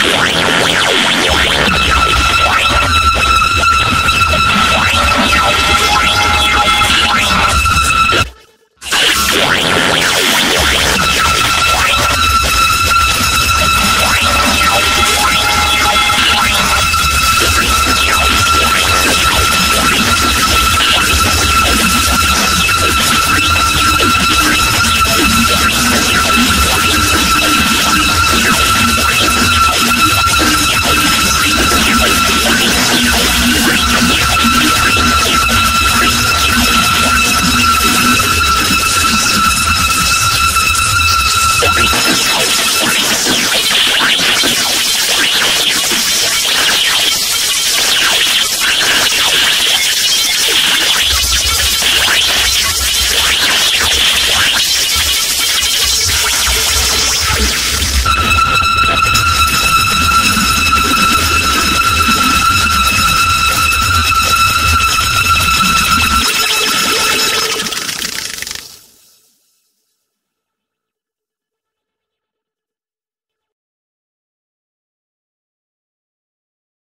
Yeah.